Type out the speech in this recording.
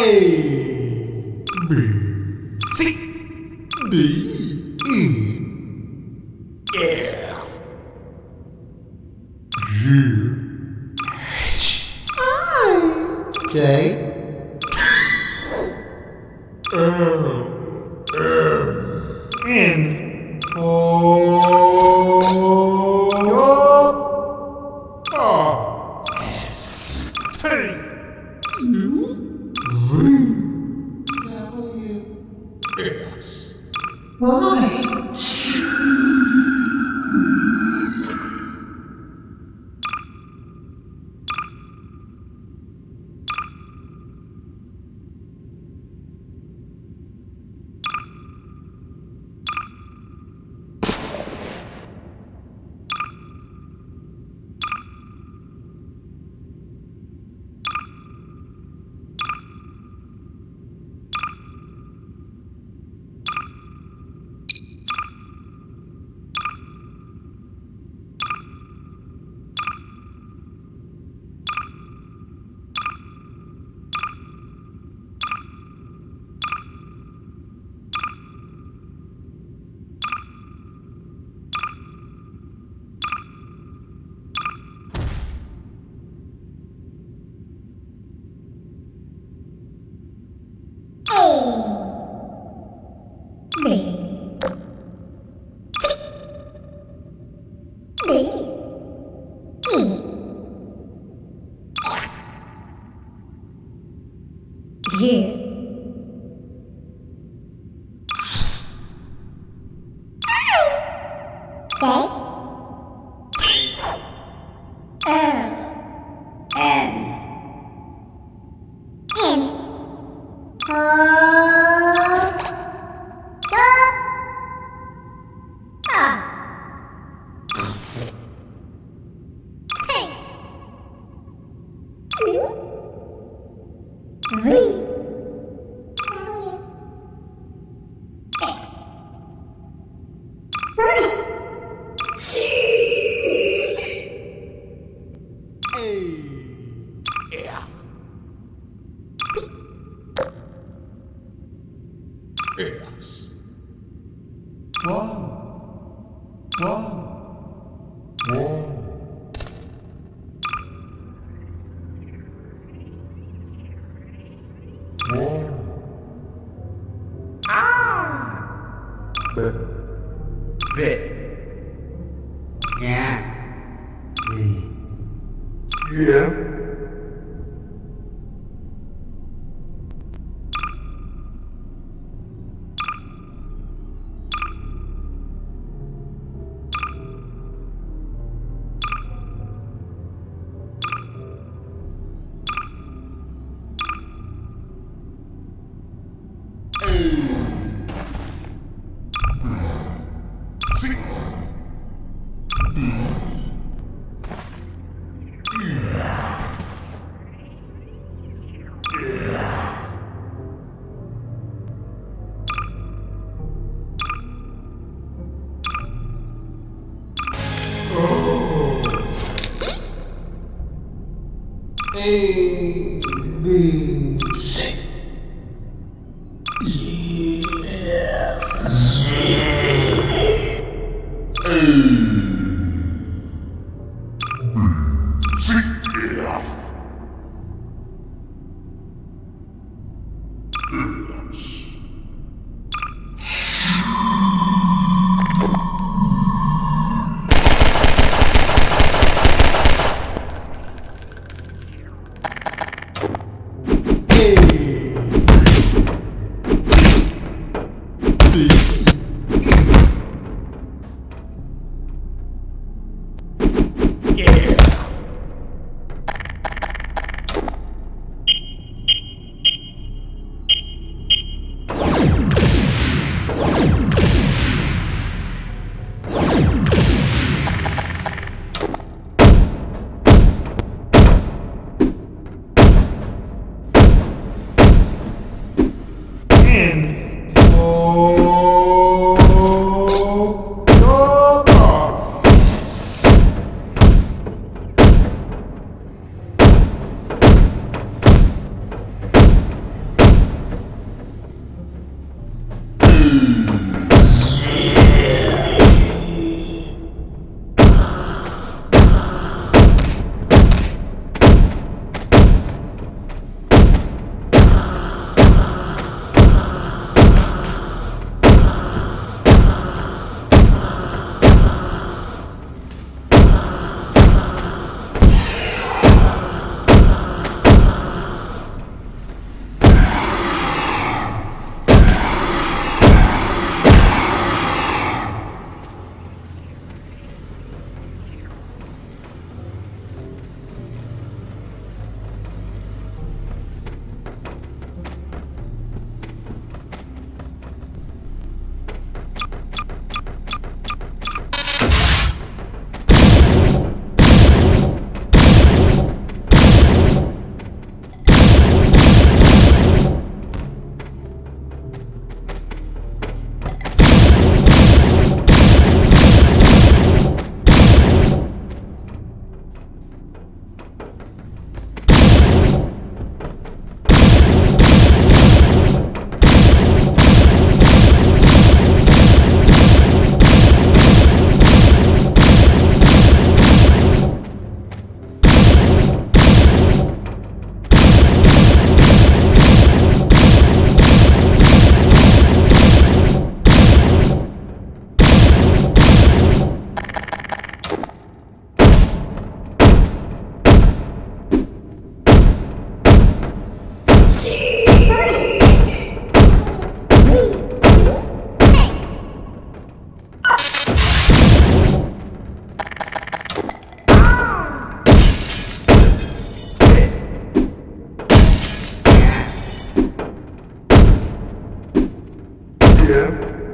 A B C D E F G H I J L M N O R S T U W X Y A X one one one B V Nha Gì Yeah A B C Hey! Türkiye